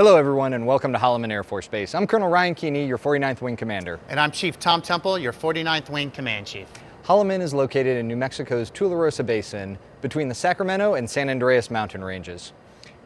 Hello everyone and welcome to Holloman Air Force Base. I'm Colonel Ryan Keeney, your 49th Wing Commander. And I'm Chief Tom Temple, your 49th Wing Command Chief. Holloman is located in New Mexico's Tularosa Basin between the Sacramento and San Andres mountain ranges.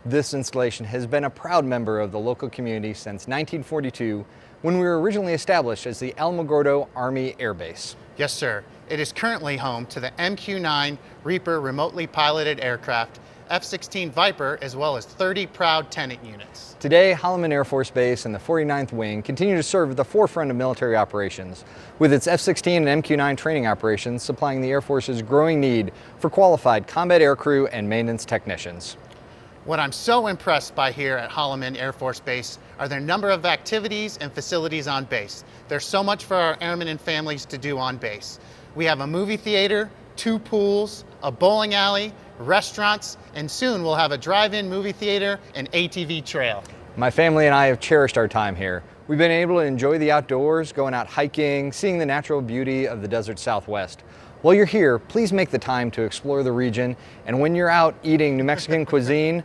This installation has been a proud member of the local community since 1942 when we were originally established as the Alamogordo Army Air Base. Yes, sir. It is currently home to the MQ-9 Reaper remotely piloted aircraft F-16 Viper, as well as 30 proud tenant units. Today, Holloman Air Force Base and the 49th Wing continue to serve at the forefront of military operations, with its F-16 and MQ-9 training operations supplying the Air Force's growing need for qualified combat aircrew and maintenance technicians. What I'm so impressed by here at Holloman Air Force Base are their number of activities and facilities on base. There's so much for our airmen and families to do on base. We have a movie theater, two pools, a bowling alley, restaurants, and soon we'll have a drive-in movie theater and ATV trail. My family and I have cherished our time here. We've been able to enjoy the outdoors, going out hiking, seeing the natural beauty of the desert southwest. While you're here, please make the time to explore the region, and when you're out eating New Mexican cuisine,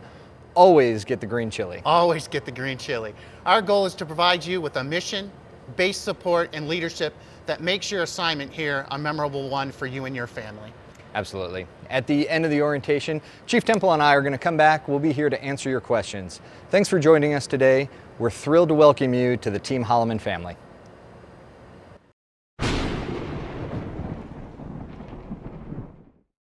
always get the green chili. Always get the green chili. Our goal is to provide you with a mission, base support, and leadership that makes your assignment here a memorable one for you and your family. Absolutely. At the end of the orientation, Chief Temple and I are going to come back. We'll be here to answer your questions. Thanks for joining us today. We're thrilled to welcome you to the Team Holloman family.